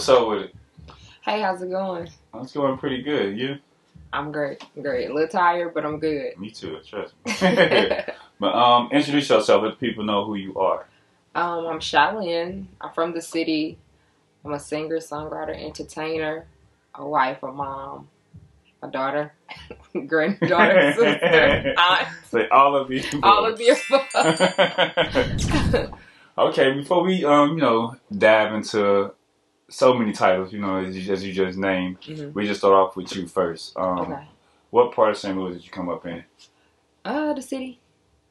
What's up with it? Hey, how's it going? It's going pretty good. You? I'm great. I'm great. A little tired, but I'm good. Me too. Trust me. but um, introduce yourself. Let people know who you are. um, I'm Shai Lynn. I'm from the city. I'm a singer, songwriter, entertainer, a wife, a mom, a daughter, granddaughter, sister, aunt, Say all of you. all of the above. okay, before we um, you know, dive into so many titles, you know, as you, as you just named, Mhm. we just start off with you first. Um, Okay. what part of St. Louis did you come up in? Uh, the city.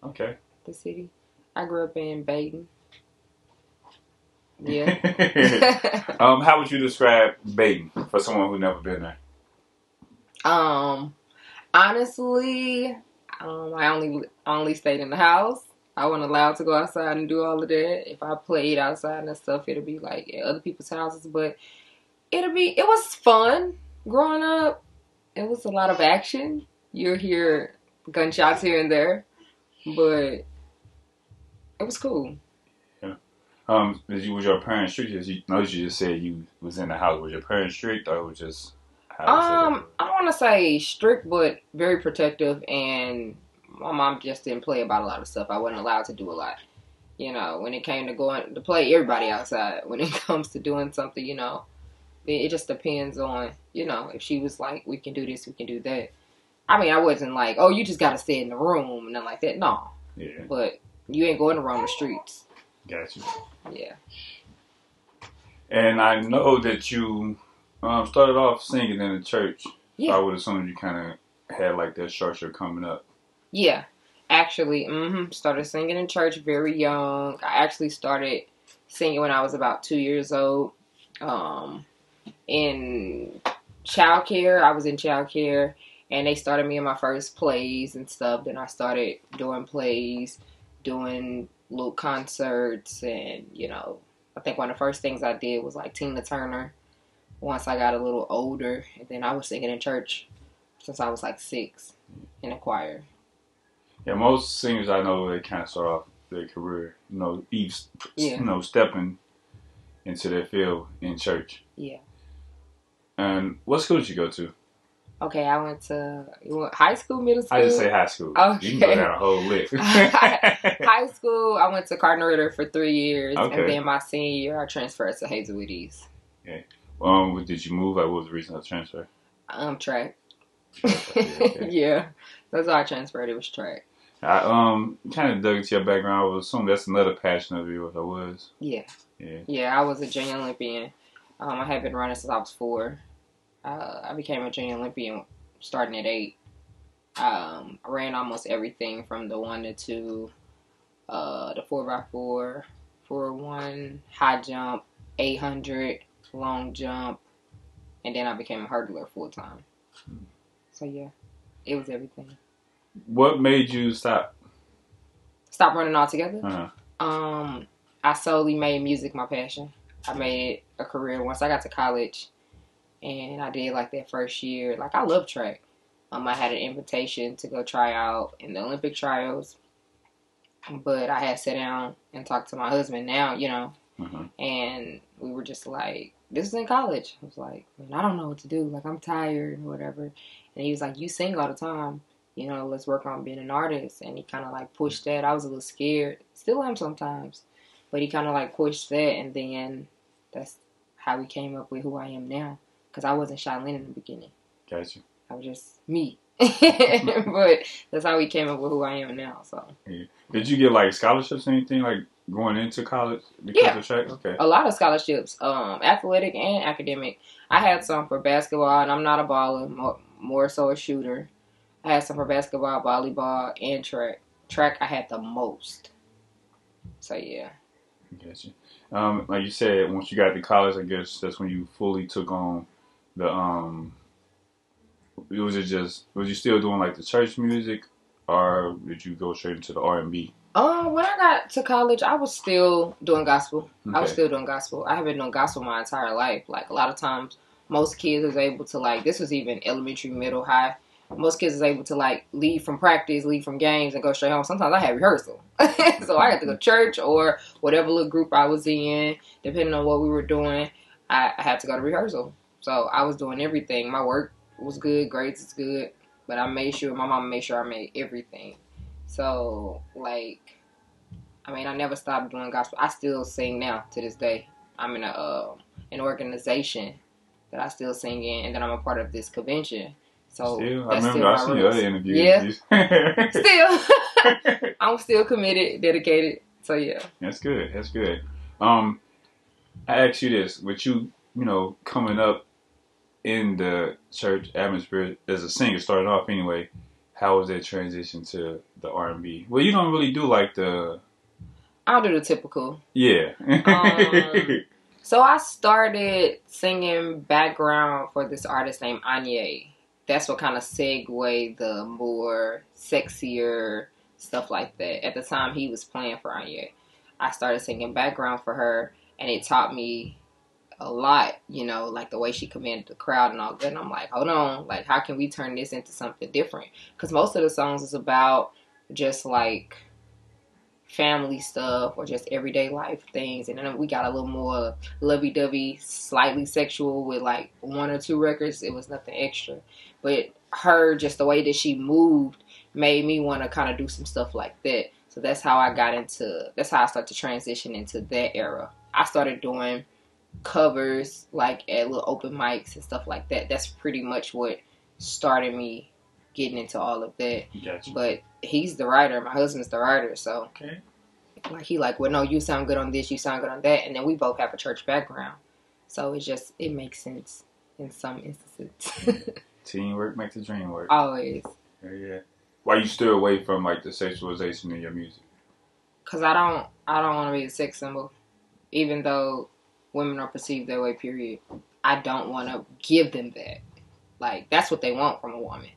Okay. The city. I grew up in Baden. Yeah. um, how would you describe Baden for someone who never been there? Um, honestly, um, I only only stayed in the house. I wasn't allowed to go outside and do all of that. If I played outside and stuff, it'll be like at other people's houses. But it'll be it was fun growing up. It was a lot of action. You'll hear gunshots here and there, but it was cool. Yeah. Um, was, you, was your parents strict? As you notice, you just said you was in the house. Was your parents strict, or was just how? Um, I don't want to say strict, but very protective. And my mom just didn't play about a lot of stuff. I wasn't allowed to do a lot. You know, when it came to going to play everybody outside, when it comes to doing something, you know, it, just depends on, you know, if she was like, we can do this, we can do that. I mean, I wasn't like, oh, you just got to stay in the room and nothing like that. No, Yeah, but you ain't going around the streets. got you. Yeah. And I know that you um, started off singing in the church. Yeah. So I would assume you kind of had like that structure coming up. Yeah, actually, hmm started singing in church very young. I actually started singing when I was about two years old. Um, in childcare, I was in childcare, and they started me in my first plays and stuff. Then I started doing plays, doing little concerts, and you know, I think one of the first things I did was like Tina Turner. Once I got a little older, and then I was singing in church since I was like six in a choir. Yeah, most singers I know they kind of start off their career, you know, each, Yeah. you know, stepping into their field in church. Yeah. And what school did you go to? Okay, I went to you want high school, middle school. I just say high school. Okay. You can go down a whole list. high school. I went to Cardinal Ritter for three years, Okay. and then my senior year, I transferred to Hazelwood East. Okay. um, did you move? Like, what was the reason of transfer? Um, track. okay. yeah, that's why I transferred. It was track. I um kind of dug into your background. I would assume that's another passion of yours. I was. Yeah, Yeah. yeah. I was a junior Olympian. Um, I had been running since I was four. Uh, I became a junior Olympian starting at eight. Um, I ran almost everything from the one to two, uh, the four by four, four one, high jump, eight hundred, long jump, and then I became a hurdler full time. So yeah, it was everything. What made you stop? Stop running altogether. Uh, Um, I solely made music my passion. I made it a career once I got to college, and I did like that first year. Like I love track. Um, I had an invitation to go try out in the Olympic trials, but I had sat down and talked to my husband now, you know, uh and we were just like, "This is in college." I was like, "Man, I don't know what to do. Like I'm tired and whatever." And he was like, "You sing all the time." You know, let's work on being an artist. And he kind of like pushed that. I was a little scared. Still am sometimes. But he kind of like pushed that. And then that's how we came up with who I am now. Because I wasn't Shai Lynn in the beginning. got you. I was just me. but that's how we came up with who I am now. So Yeah. Did you get like scholarships or anything like going into college because Yeah. of track? Okay. a lot of scholarships, um, athletic and academic. I had some for basketball, and I'm not a baller, more, more so a shooter. I had some for basketball, volleyball, and track. Track, I had the most. So yeah, Got you. Um, like you said, once you got to college, I guess that's when you fully took on the um. It was it just was you still doing like the church music, or did you go straight into the R and B? um, when I got to college, I was still doing gospel. I was still doing gospel. I have been doing gospel my entire life. Like a lot of times, most kids is able to like. This was even elementary, middle, high. Most kids is able to like leave from practice, leave from games, and go straight home. Sometimes I had rehearsal, so I had to go to church or whatever little group I was in, depending on what we were doing. I, I had to go to rehearsal. So I was doing everything. My work was good, grades is good, but I made sure my mom made sure I made everything. So like, I mean, I never stopped doing gospel. I still sing now to this day. I'm in a uh, an organization that I still sing in, and then I'm a part of this convention. So Still, I remember still I seen other interviews. Yeah. Still, I'm still committed, dedicated. So yeah. That's good. That's good. Um, I ask you this: with you, you know, coming up in the church atmosphere as a singer, starting off anyway, how was that transition to the R and B? Well, you don't really do like the I'll do the typical. yeah. Um, So I started singing background for this artist named Anye. That's what kind of segued the more sexier stuff like that. At the time he was playing for Anye, I started singing background for her, and it taught me a lot. You know, like the way she commanded the crowd and all that. And I'm like, hold on, like how can we turn this into something different? Because most of the songs is about just like family stuff or just everyday life things. And then we got a little more lovey dovey, slightly sexual with like one or two records. It was nothing extra. But her, just the way that she moved, made me want to kind of do some stuff like that. So that's how I got into, that's how I started to transition into that era. I started doing covers like at little open mics and stuff like that. That's pretty much what started me getting into all of that. Gotcha. But he's the writer. My husband's the writer, so Okay. like he like, well, no, you sound good on this, you sound good on that, and then we both have a church background, so it just it makes sense in some instances. Teamwork makes the dream work. Always, Yeah, yeah. Why you steer away from like the sexualization in your music? cause I don't I don't want to be a sex symbol, even though women are perceived that way. Period. I don't want to give them that. Like that's what they want from a woman.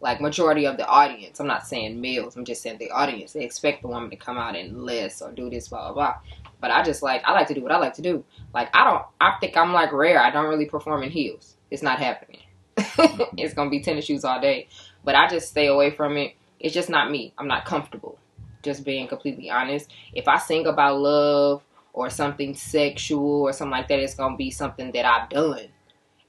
Like majority of the audience, I'm not saying males. I'm just saying the audience. They expect the woman to come out and list or do this, blah blah blah. But I just like I like to do what I like to do. Like I don't. I think I'm like rare. I don't really perform in heels. It's not happening. it's gonna be tennis shoes all day. But I just stay away from it. It's just not me. I'm not comfortable. Just being completely honest. If I sing about love or something sexual or something like that, it's gonna be something that I've done.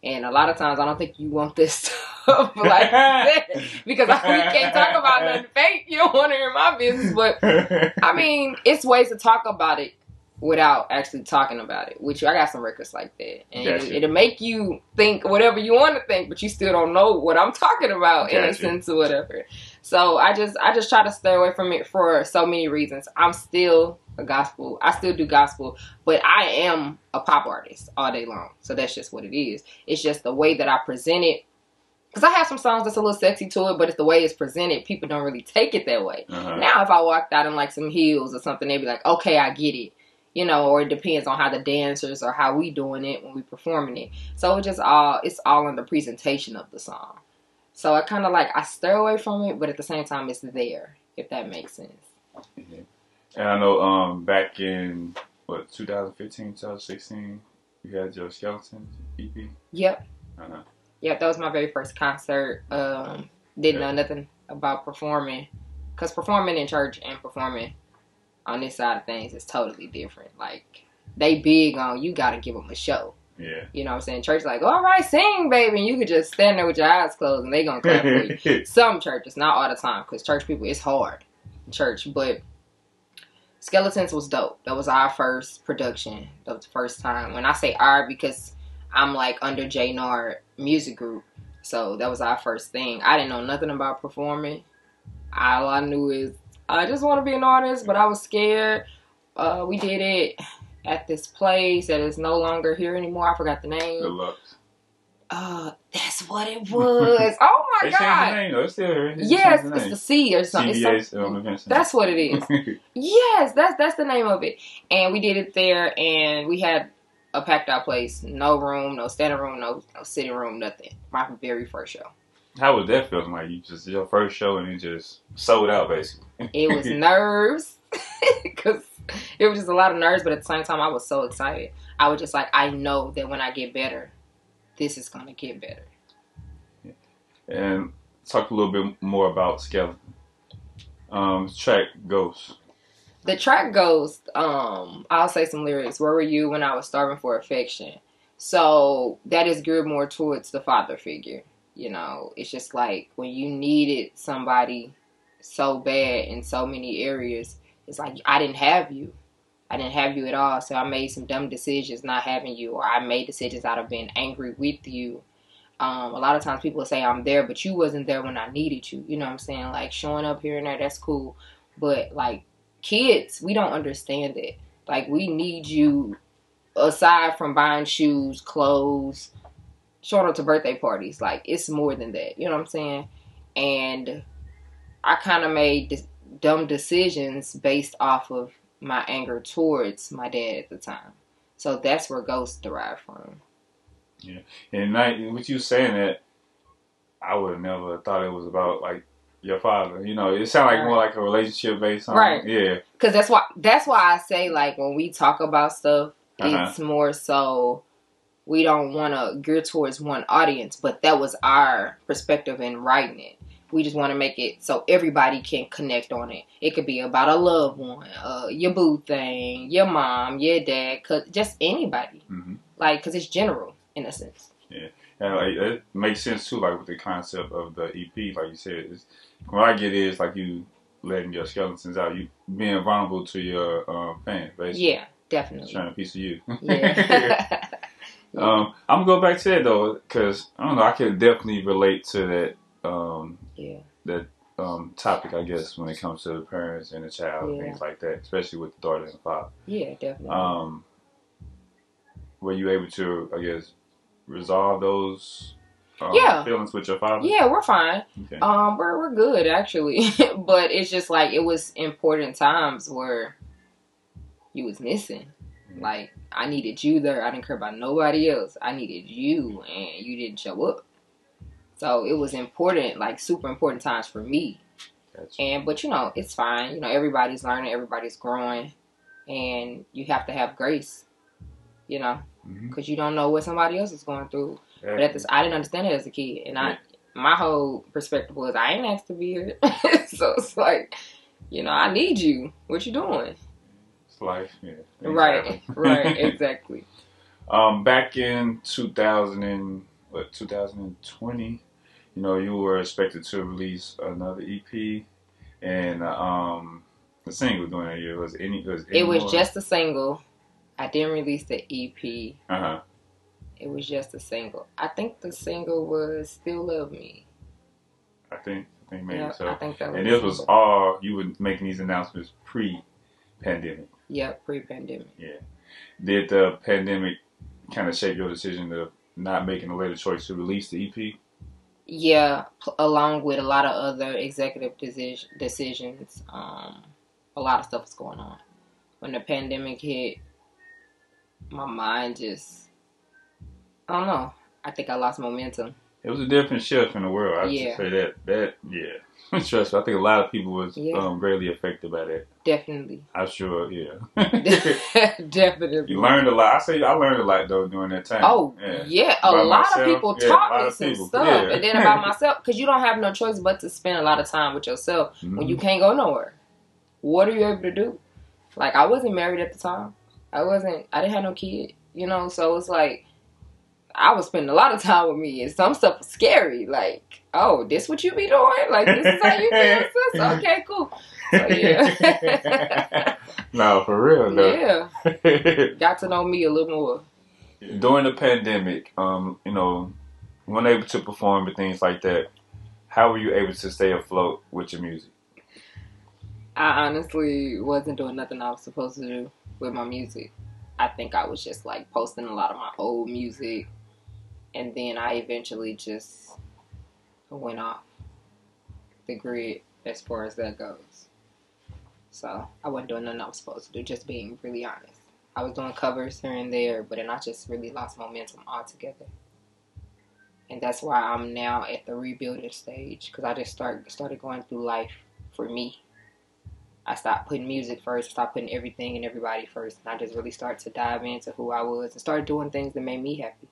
And a lot of times, I don't think you want this stuff like that because I, we can't talk about nothing fake. You don't want to hear my business, but I mean, it's ways to talk about it without actually talking about it. Which I got some records like that, and Gotcha. it, it'll make you think whatever you want to think, but you still don't know what I'm talking about in a sense or whatever. So I just I just try to stay away from it for so many reasons. I'm still a gospel. I still do gospel, but I am a pop artist all day long. So that's just what it is. It's just the way that I present it. Because I have some songs that's a little sexy to it, but it's the way it's presented. People don't really take it that way. uh-huh. Now, if I walked out in like some heels or something, they'd be like, okay, I get it. You know, or it depends on how the dancers or how we doing it when we performing it. So it just all it's all in the presentation of the song. So I kind of like I stay away from it, but at the same time, it's there. If that makes sense. Yeah. And I know um back in what 2015, 2016, you had your skeleton EP. Yep, I know. yep. That was my very first concert. Um, didn't Yeah. know nothing about performing, cause performing in church and performing on this side of things is totally different. Like they big on you got to give them a show. Yeah. You know what I'm saying? Church like, all right, sing, baby. And you could just stand there with your eyes closed and they going to clap for you. Some churches, not all the time, because church people, it's hard. Church, but Skeletons was dope. That was our first production. That was the first time. When I say our, because I'm like under J Nard Music Group. So that was our first thing. I didn't know nothing about performing. All I knew is I just want to be an artist, but I was scared. Uh, we did it at this place that is no longer here anymore. I forgot the name. Deluxe. Uh, that's what it was. oh my changed the god. name though. It's still here. They Yes, changed it's the the C or something. It's some- um, that's what it is. Yes, that's that's the name of it. And we did it there, and we had a packed out place, no room, no standing room, no no sitting room, nothing. My very first show. How was that feeling? Like you just your first show and it just sold out basically. It was nerves because it was just a lot of nerves, but at the same time, I was so excited. I was just like, I know that when I get better, this is gonna get better. and talk a little bit more about Skeleton. Um, track Ghost. The track goes, um, I'll say some lyrics. Where were you when I was starving for affection? So that is geared more towards the father figure. You know, it's just like when you needed somebody so bad in so many areas, it's like I didn't have you. I didn't have you at all. So I made some dumb decisions not having you, or I made decisions out of being angry with you. Um, a lot of times people say I'm there, but you wasn't there when I needed you. You know what I'm saying? Like showing up here and there, that's cool. But like kids, we don't understand it. Like we need you aside from buying shoes, clothes, showing up to birthday parties. Like it's more than that. You know what I'm saying? And I kind of made de- dumb decisions based off of my anger towards my dad at the time. So that's where ghosts derive from. Yeah, and I, with you saying that, I would have never thought it was about like your father. You know, it sounded like Right. more like a relationship based on. Right. Yeah. Cause that's why that's why I say like when we talk about stuff, Uh-huh. it's more so we don't want to gear towards one audience, but that was our perspective in writing it. We just want to make it so everybody can connect on it. It could be about a loved one, uh, your boo thing, your mom, your dad, cause just anybody, hmm like, cause it's general in a sense. Yeah, and like, it makes sense too, like with the concept of the EP, like you said. What I get is like you letting your skeletons out, you being vulnerable to your um, fans, basically. Yeah, definitely. Trying a piece of you. Yeah. um, I'm gonna go back to that though, because I don't know, I can definitely relate to that um, yeah. that um, topic, I guess, when it comes to the parents and the child and Yeah. things like that, especially with the daughter and the father. Yeah, definitely. Um, were you able to, I guess, resolve those um, Yeah. feelings with your father? yeah, we're fine. Okay. Um, we're we're good actually, but it's just like it was important times where you was missing. Like I needed you there. I didn't care about nobody else. I needed you, and you didn't show up. So it was important, like super important times for me. Gotcha. And but you know, it's fine. You know, everybody's learning, everybody's growing, and you have to have grace. You know, mm-hmm. because you don't know what somebody else is going through. But at this, I didn't understand it as a kid, and I, my whole perspective was I ain't asked to be here, so it's like, you know, I need you. What you doing? Life, yeah. Right, right, exactly. um, back in 2000 and what 2020, you know, you were expected to release another EP, and uh, um, the single during that year was any was It was just a single. I didn't release the EP. uh huh. It was just a single. I think the single was "Still Love Me." I think I think maybe Yeah, so. I think that was. And this was all you were making these announcements pre-pandemic. Yep, pre-pandemic. Yeah. Did the pandemic kind of shape your decision to not making a later choice to release the EP? Yeah, p- along with a lot of other executive decision, decisions, um, a lot of stuff was going on. When the pandemic hit, my mind just, I don't know. I think I lost momentum. It was a different shift in the world. I Yeah. say that. That yeah. Trust me, I think a lot of people was Yeah. um, greatly affected by that. Definitely. I'm sure. Yeah. Definitely. you learned a lot. I say I learned a lot though during that time. Oh yeah. yeah, a lot myself, of people yeah, a taught me some stuff, and then about myself because you don't have no choice but to spend a lot of time with yourself when Mhm. you can't go nowhere. What are you able to do? Like I wasn't married at the time. I wasn't. I didn't have no kid. You know, so it's like I was spending a lot of time with me, and some stuff was scary. Like, oh, this what you be doing? Like this is how you feel, sis? Okay, cool. So, yeah. no, for real though. yeah, got to know me a little more. during the pandemic, um, you know, when able to perform and things like that, how were you able to stay afloat with your music? I honestly wasn't doing nothing I was supposed to do with my music. I think I was just like posting a lot of my old music, and then I eventually just went off the grid as far as that goes. So I wasn't doing nothing I was supposed to do, just being really honest. I was doing covers here and there, but then I just really lost momentum altogether. And that's why I'm now at the rebuilding stage because I just start started going through life for me. I stopped putting music first, stopped putting everything and everybody first, and I just really started to dive into who I was and started doing things that made me happy.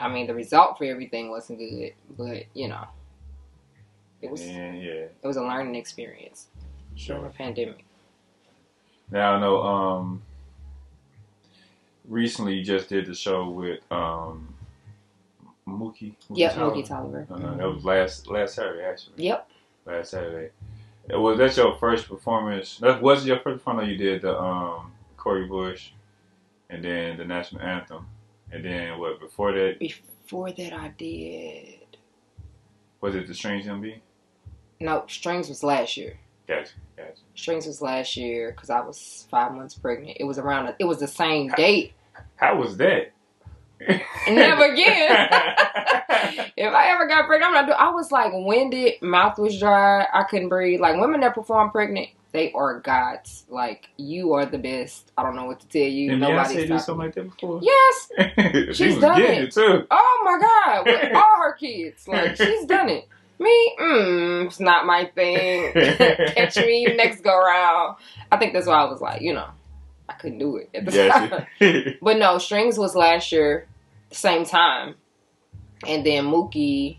I mean, the result for everything wasn't good, but you know, it was Yeah, yeah, it was a learning experience during sure. the pandemic. Now I know, um, recently you just did the show with um, Mookie. Yep, Tolliver. Mookie Tolliver. Uh, that was last last Saturday actually. Yep. Last Saturday. Was that your first performance? That was your first performance. You did the um, Cori Bush, and then the national anthem, and then what? Before that, Before that, I did. was it the Strange MB? No, Strings was last year. Gotcha, gotcha. Strings was last year because I was five months pregnant. It was around. It was the same date. How was that? Never again. if I ever got pregnant, I'm not doing. I was like winded, mouth was dry, I couldn't breathe. Like women that perform pregnant, they are gods. Like you are the best. I don't know what to tell you. Did Nobody's Beyonce do something you. like that before? Yes. she She's done it. it too. Oh my god, with all her kids, like she's done it. Me, mm, it's not my thing. Catch me next go round. I think that's why I was like, you know, I couldn't do it at the time. But no, Strings was last year, same time. And then Mookie,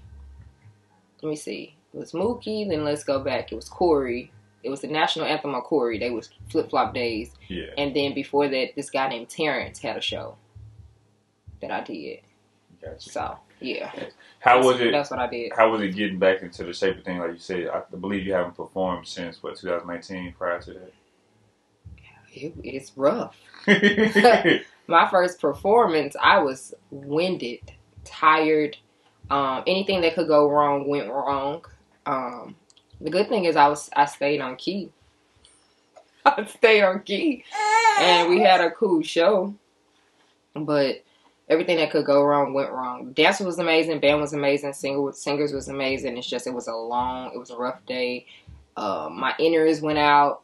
let me see. It was Mookie, then let's go back. It was Cori. It was the national anthem on Cori. They was flip flop days. yeah. And then before that, this guy named Terrence had a show that I did. Gotcha. So yeah. How That's- was it? That's what I did. How was it getting back into the shape of thing? Like you said, I believe you haven't performed since what 2019. Prior to It, it's rough. My first performance, I was winded, tired. Um, anything that could go wrong went wrong. Um, the good thing is I was I stayed on key. I stayed on key, and we had a cool show. But everything that could go wrong went wrong. Dance was amazing, band was amazing, singer singers was amazing. It's just it was a long, it was a rough day. Uh, my innards went out,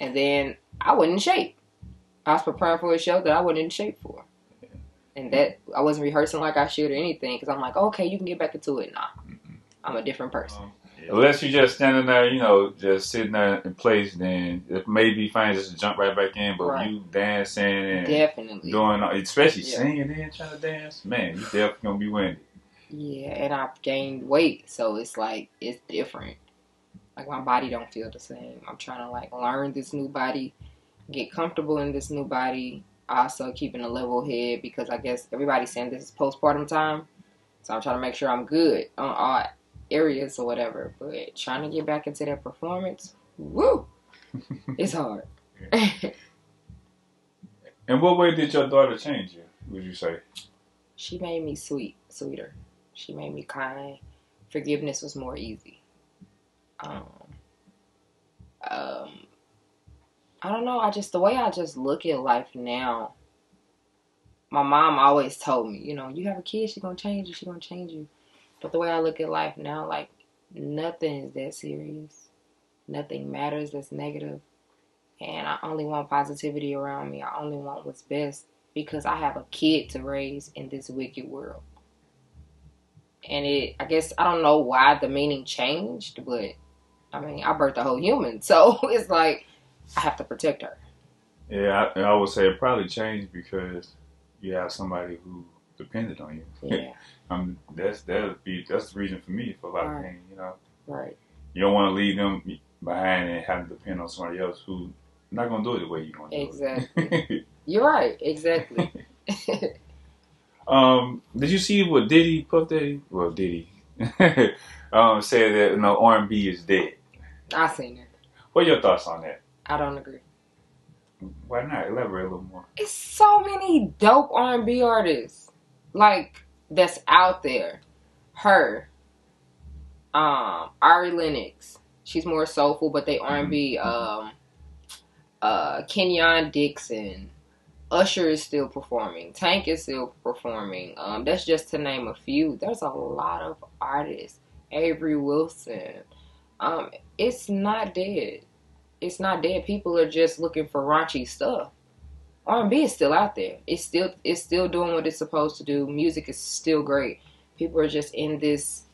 and then I wasn't in shape. I was preparing for a show that I wasn't in shape for. And that I wasn't rehearsing like I should or anything because I'm like, okay, you can get back into it. Nah, I'm a different person. Unless you're just standing there, you know, just sitting there in place, then it may be fine just to jump right back in. But Right. you dancing and Definitely. doing, especially Yeah. singing and trying to dance, man, you definitely gonna be winning. Yeah, and I've gained weight, so it's like it's different. Like my body don't feel the same. I'm trying to like learn this new body, get comfortable in this new body. Also keeping a level head because I guess everybody's saying this is postpartum time, so I'm trying to make sure I'm good on all areas or whatever. But trying to get back into that performance, woo, it's hard. In what way did your daughter change you? Would you say? she made me sweet, sweeter. She made me kind. Forgiveness was more easy. Um, um, I don't know. I just the way I just look at life now. My mom always told me, you know, you have a kid, she's gonna change you. She's gonna change you. But the way I look at life now, like nothing is that serious. Nothing matters that's negative. And I only want positivity around me. I only want what's best because I have a kid to raise in this wicked world. And it, I guess, I don't know why the meaning changed, but I mean, I birthed a whole human, so it's like I have to protect her. Yeah, I, I would say it probably changed because you have somebody who depended on you. Yeah, um, that's that be that's the reason for me for a lot of Right. things. You know, right. you don't want to leave them behind and have to depend on somebody else who not gonna do it the way you gonna do Exactly. it. You're right. Exactly. um, did you see what Diddy Puff Daddy? Well, Diddy um said that you know R and B is dead. I seen it. What are your thoughts on that? I don't agree. Why not elaborate a little more? It's so many dope R&B artists like that's out there. Her, um, Ari Lennox. She's more soulful, but they R&B. Um, uh, Kenyon Dixon. Usher is still performing. Tank is still performing. Um, that's just to name a few. There's a lot of artists. Avery Wilson. Um, it's not dead. It's not dead. People are just looking for raunchy stuff. R&B is still out there. It's still it's still doing what it's supposed to do. Music is still great. People are just in this.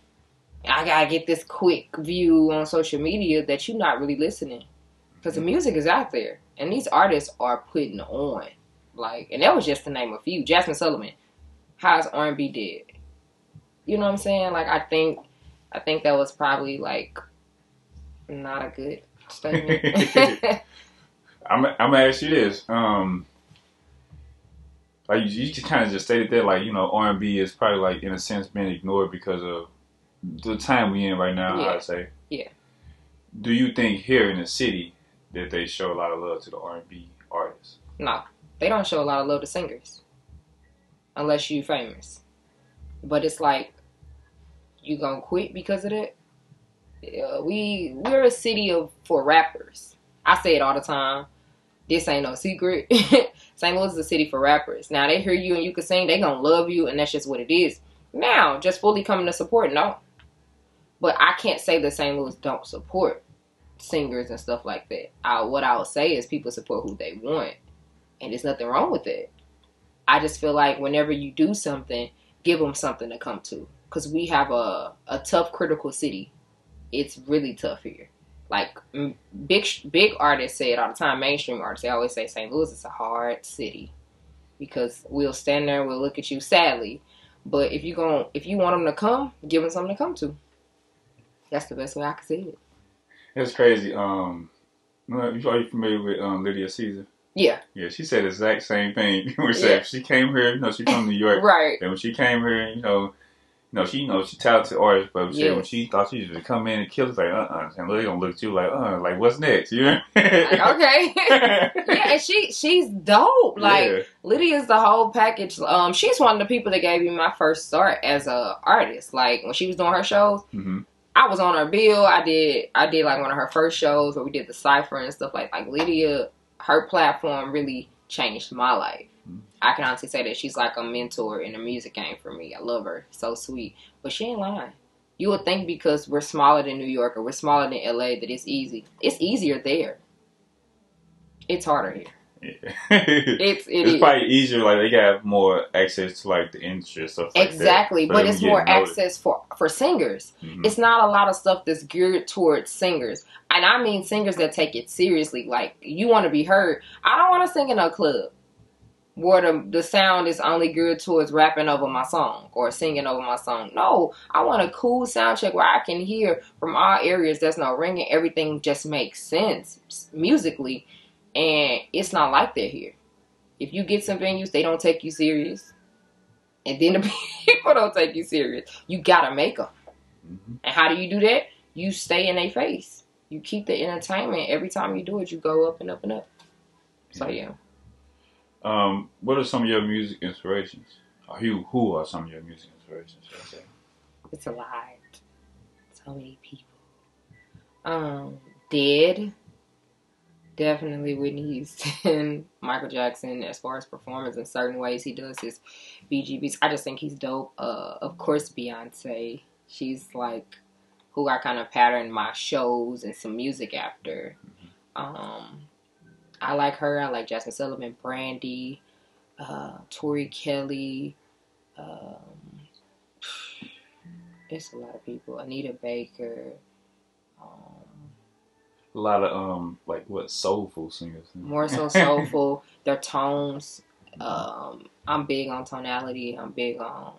I gotta get this quick view on social media that you're not really listening because the music is out there and these artists are putting on like, and that was just to name a few. Jazmine Sullivan, how's R&B dead? You know what I'm saying? Like, I think, I think that was probably like not a good statement. I'm I'm gonna ask you this. Um, like you, you just kind of just stated that, like you know, R and B is probably like in a sense being ignored because of the time we in right now. Yeah. I'd say. Yeah. Do you think here in the city that they show a lot of love to the R and B artists? No, they don't show a lot of love to singers unless you famous. But it's like you gonna quit because of that. Yeah, we we're a city of for rappers. I say it all the time. This ain't no secret. St. Louis is a city for rappers. Now they hear you and you can sing, they gonna love you, and that's just what it is. Now, just fully coming to support, no. But I can't say that St. Louis don't support singers and stuff like that. I, what I would say is people support who they want and there's nothing wrong with it. I just feel like whenever you do something, give them something to come to because we have a a tough, critical city. It's really tough here. Like big big artists say it all the time. Mainstream artists they always say St. Louis is a hard city because we'll stand there, we'll look at you sadly. But if you gon' if you want them to come, give them something to come to. That's the best way I can see it. It's crazy. Um, are you familiar with um, Lydia Caesar? Yeah, Yeah, she said the exact same thing. When Yeah. said she came here, you know, she from New York, right. and when she came here, you know, know, she, you know, she talented artist, but she said when she thought she was gonna come in and kill, it's like, uh, uh and they gonna look at you like, uh, like what's next? You know? Like, okay. yeah, and she she's dope. Like yeah. Lydia's the whole package. Um, she's one of the people that gave me my first start as a artist. Like when she was doing her shows, hmm I was on her bill. I did I did like one of her first shows where we did the cipher and stuff like like Lydia. Her platform really changed my life. I can honestly say that she's like a mentor in the music game for me. I love her, so sweet. But she ain't lying. You would think because we're smaller than New York or we're smaller than LA that it's easy. It's easier there. It's harder here. Yeah. It's it it's is. probably easier. Like they got more access to like the industry stuff exactly, but it's more noticed. access for for singers. Mhm. It's not a lot of stuff that's geared towards singers, and I mean singers that take it seriously. Like you want to be heard. I don't want to sing in a club where the the sound is only geared towards rapping over my song or singing over my song. No, I want a cool sound check where I can hear from all areas. There's no ringing. Everything just makes sense musically, and it's not like that here. If you get some venues, they don't take you serious, and then the people don't take you serious. You gotta make them. Mhm. And how do you do that? You stay in their face. You keep the entertainment. Every time you do it, you go up and up and up. So yeah. Um, what are some of your music inspirations? Or who who are some of your music inspirations? It's a lot. So many people. Um, Dead. Definitely Whitney Houston, Michael Jackson. As far as performance in certain ways, he does his BGBs. I just think he's dope. Uh, of course, Beyonce. She's like who I kind of patterned my shows and some music after. Um, I like her. I like Jazmine Sullivan, Brandy, uh, Tori Kelly. Um, it's a lot of people. Anita Baker. Um, A lot of um, like what soulful singers. more so soulful. Their tones. Um, I'm big on tonality. I'm big on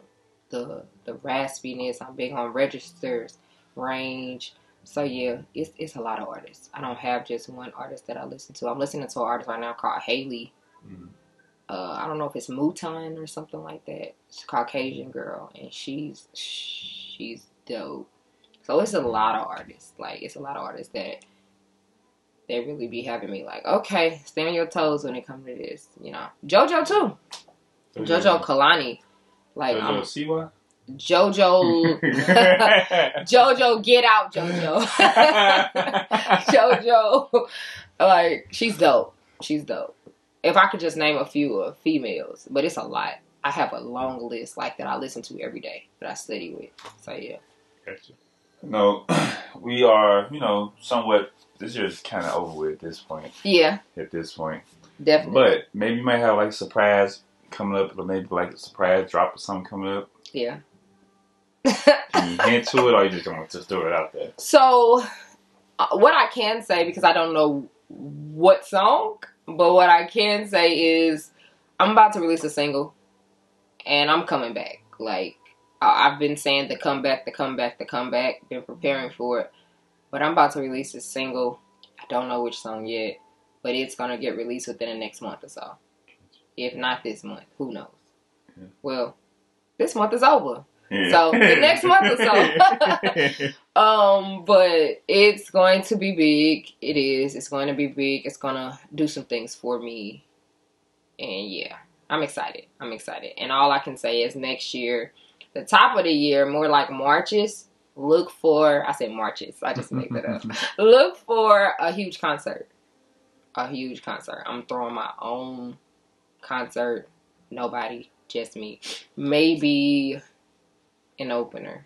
the the raspiness. I'm big on registers, range. So yeah, it's it's a lot of artists. I don't have just one artist that I listen to. I'm listening to an artist right now called Haley. Mhm. Uh, I don't know if it's Mutan or something like that. She's Caucasian girl, and she's she's dope. So it's a lot of artists. Like it's a lot of artists that they really be having me like, okay, stay on your toes when it comes to this. You know, JoJo too. JoJo Kalani. Like JoJo I'm Siwa? JoJo. JoJo, get out, JoJo. JoJo, like she's dope. She's dope. If I could just name a few of females, but it's a lot. I have a long list like that I listen to every day that I study with. So yeah, Gotcha. No, we are, you know, somewhat. This year's kind of over with at this point. yeah, At this point, definitely. but maybe you might have like a surprise coming up, or maybe like a surprise drop or something coming up. yeah. Can you hint to it, or you just gonna just throw it out there? So, uh, what I can say, because I don't know what song, but what I can say is I'm about to release a single and I'm coming back. Like, I- I've been saying the comeback, the comeback, the comeback, been preparing for it. But I'm about to release a single. I don't know which song yet, but it's going to get released within the next month or so. If not this month, who knows? Yeah. Well, this month is over. Yeah. So, the next month or so. Um, but it's going to be big. It is. It's going to be big. It's gonna do some things for me. And yeah, I'm excited. I'm excited. And all I can say is next year, the top of the year, more like Marches, look for I said Marches. I just made that up. look for a huge concert. A huge concert. I'm throwing my own concert. Nobody, just me. Maybe an opener,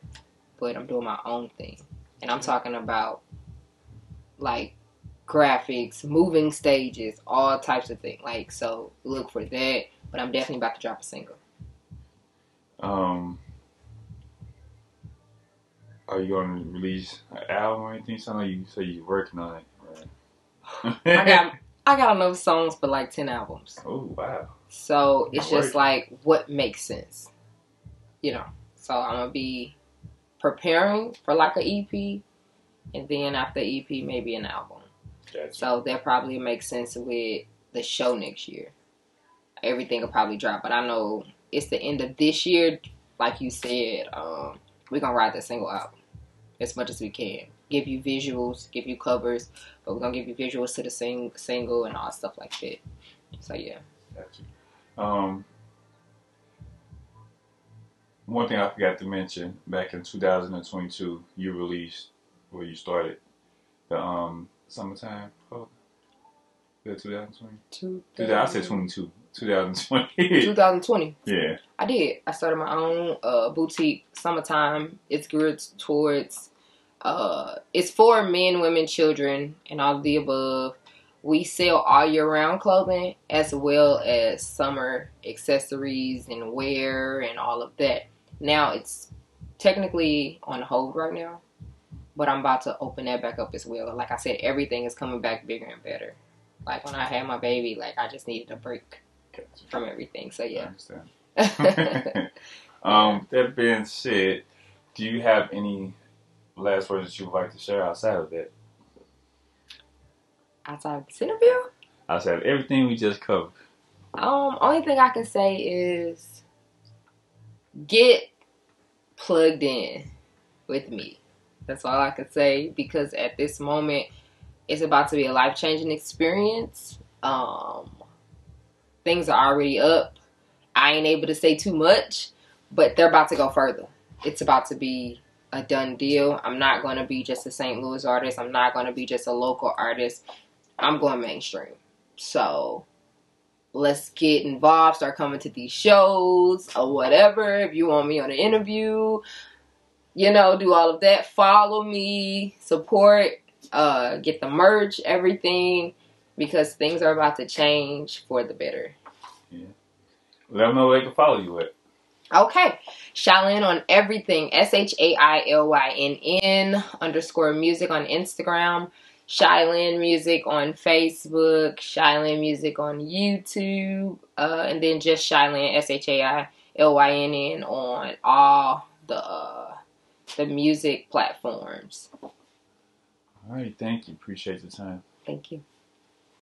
but I'm doing my own thing. And I'm talking about like graphics, moving stages, all types of things. Like, so look for that. But I'm definitely about to drop a single. Um, are you going to release an album or anything? Sound like you say you're working on it. Right? I got I got enough songs for like ten albums. oh wow. So it's just like what makes sense, you know. So I'm gonna be preparing for like an EP, and then after EP maybe an album. Gotcha. So that probably makes sense with the show next year. Everything will probably drop, but I know it's the end of this year. Like you said, um, we're gonna ride the single out as much as we can. Give you visuals, give you covers, but we're gonna give you visuals to the sing- single and all stuff like that. So yeah. Gotcha. Um, one thing I forgot to mention back in 2022, you released where you started the um summertime. Oh, the 2020. I said 22. 2020. 2020. yeah. I did. I started my own uh, boutique. Summertime. It's geared towards. Uh, it's for men, women, children, and all of the above. We sell all year round clothing as well as summer accessories and wear and all of that. Now it's technically on hold right now, but I'm about to open that back up as well. Like I said, everything is coming back bigger and better. Like when I had my baby, like I just needed a break Gotcha. from everything. So yeah. um, that being said, do you have any last words that you would like to share outside of that? Outside of this interview, Outside of everything we just covered. um, only thing I can say is get plugged in with me. That's all I can say because at this moment, it's about to be a life changing experience. Um, things are already up. I ain't able to say too much, but they're about to go further. It's about to be a done deal. I'm not going to be just a St. Louis artist. I'm not going to be just a local artist. I'm going mainstream. So let's get involved. Start coming to these shows or whatever. If you want me on an interview, you know, do all of that. Follow me, support, uh, get the merch, everything, because things are about to change for the better. Let them know where they can follow you at. Okay. Shai Lynn on everything. S H A I L Y N N underscore music on Instagram. Shai Lynn Music on Facebook. Shai Lynn Music on YouTube. Uh, and then just Shai Lynn S H A I L Y N N on all the uh, the music platforms. All right, thank you. Appreciate the time. Thank you.